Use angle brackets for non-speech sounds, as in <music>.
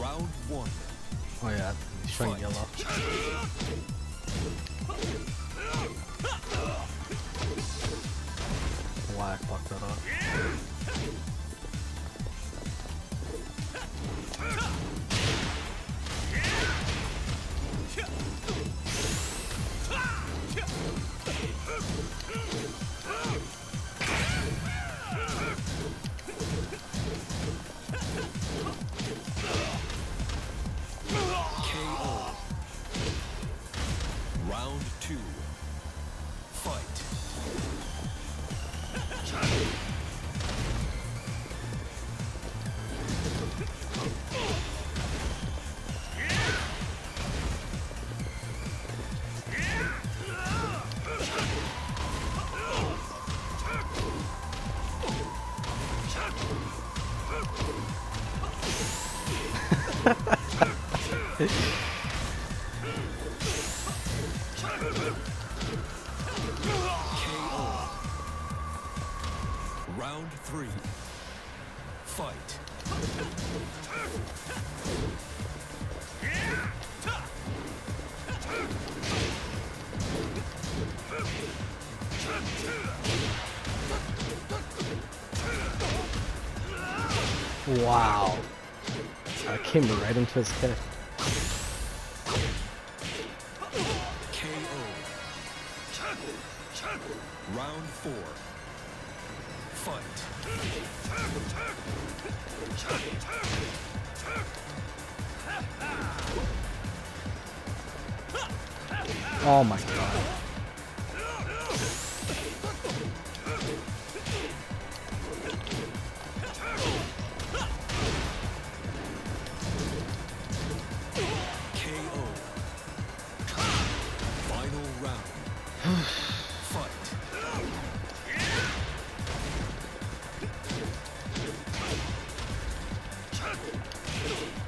Round one. Oh yeah, he's trying Fight. yellow. Why I fucked that up. Round two. Fight. <laughs> Round three. Fight. Wow. I came right into his head. KO. Round four. Oh my god. KO. Final round. <sighs> <sighs> <sighs> you